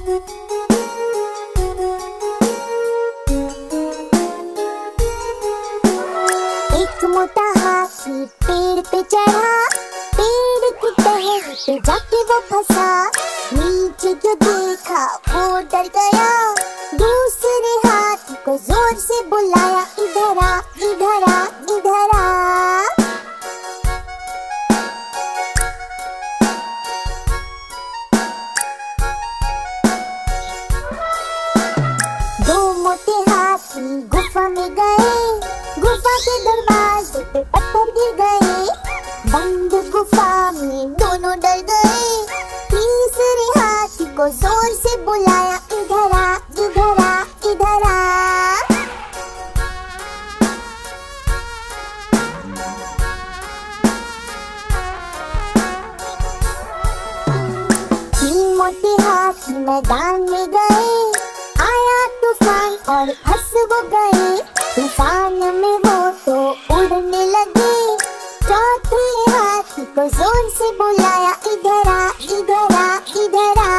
एक मोटा पेड़ पे चढ़ा, पेड़ की जाके वो फंसा। नीचे जो देखा, वो डर गया। में गए। गुफा के दरवाजे पे पत्थर गिर गए। बंद गुफा में दोनों डर गए। तीसरे हाथी को ज़ोर से बुलाया, इधर आ इधर आ इधर आ। मोटे हाथी मैदान में गए। और हंसब गए। तूफ़ान में वो तो उड़ने लगे। चौथे हाथी को ज़ोर से बुलाया, इधर आ इधर आ इधर आ।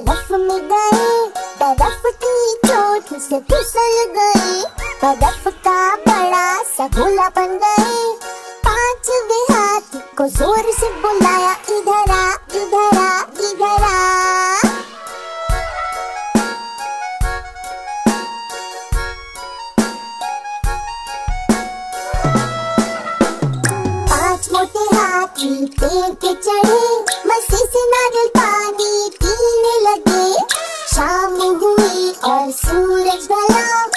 बर्फ़ में गए। से फिसल गई, बर्फ़ का बड़ा सा गोला बन गई। पाँच हाथ को ज़ोर से बुलाया, इधर आ इधर आ इधर आ। पाँच मोटे हाथी पेड़ पे चढ़े, मस्ती से नारियल पानी पीने लगे। legs go.